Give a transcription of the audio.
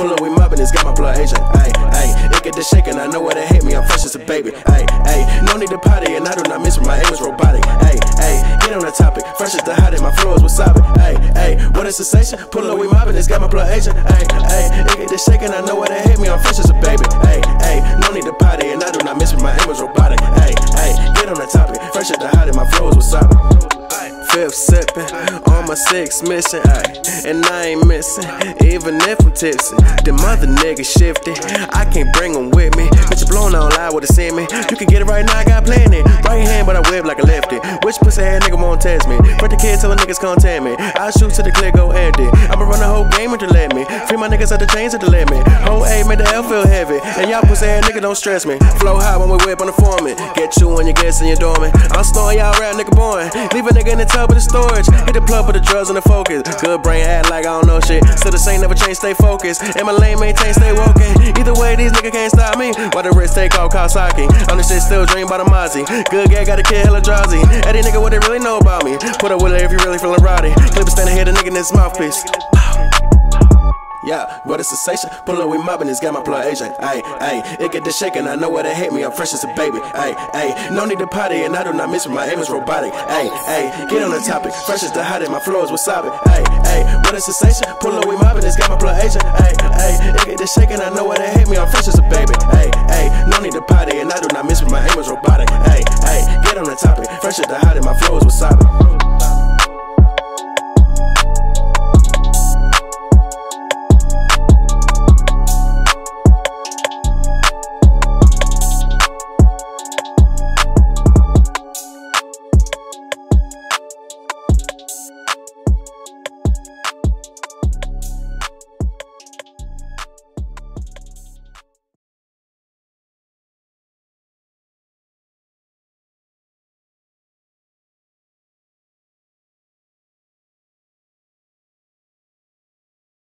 Pull up, we mobbing, it's got my blood aging. Ayy, ayy, it get the shaking, I know where they hate me, I'm fresh as a baby. Ayy, ayy, no need to potty, and I do not miss when my aim is robotic. Ayy, ayy, get on the topic, fresh as the hot, my flow is wasabi. Ayy, ayy, what a sensation, pull up, we mobbing, it's got my blood aging. Ayy, ayy, it get the shaking, I know where they hate me, I'm fresh as a baby. Ayy, ayy, no need to potty, and I do not miss when my aim is robotic. Ayy, ayy, get on the topic, fresh as the hot, my flow is wasabi. Fifth sipping, my sex mission, ayy, and I ain't missing, even if I'm tipsy. The mother niggas shifted, I can't bring them with me. Bitch, you blowing on loud with a see me. You can get it right now, I got plenty. Right hand, but I whip like a. Which pussy ass nigga won't test me? But the kid tell the niggas contact me. I shoot to the clip go empty. I'ma run the whole game to let me. Free my niggas at the chains at the me. Whole A made the L feel heavy. And y'all pussy ass nigga don't stress me. Flow high when we whip on the foreman. Get you when you guess and your dormant. I'm snoring y'all rap nigga born. Leave a nigga in the tub of the storage. Hit the plug, put the drugs in the focus. Good brain act like I don't know shit. Still the same, never change, stay focused. And my lane maintain, stay woken. Either way, these niggas can't stop me. Why the wrist take off Kawasaki? I'm the shit still dream by the Mozzie. Good guy got a kid hella drowsy. Eddie nigga, what they really know about me? Put up with it if you really feeling rowdy. Clipper standing here, the nigga in his mouthpiece. Yeah, what a sensation. Pull up, we mobbing, it's got my blood aging. Ayy, ayy, it get the shaking, I know where they hate me, I'm fresh as a baby. Ayy, ayy, no need to potty, and I do not miss when my aim is robotic. Ayy, ayy, get on the topic, fresh as the hot, my flow is wasabi. Ayy, ayy, what a sensation. Pull up, we mobbing, it's got my blood aging. Ayy, ayy, it get the shaking, I know where they hate me, I'm fresh as a baby. Ayy, ayy, no need to potty, and I do not miss when my aim is robotic. Ayy, topic, fresh as the hot, my flow is wasabi.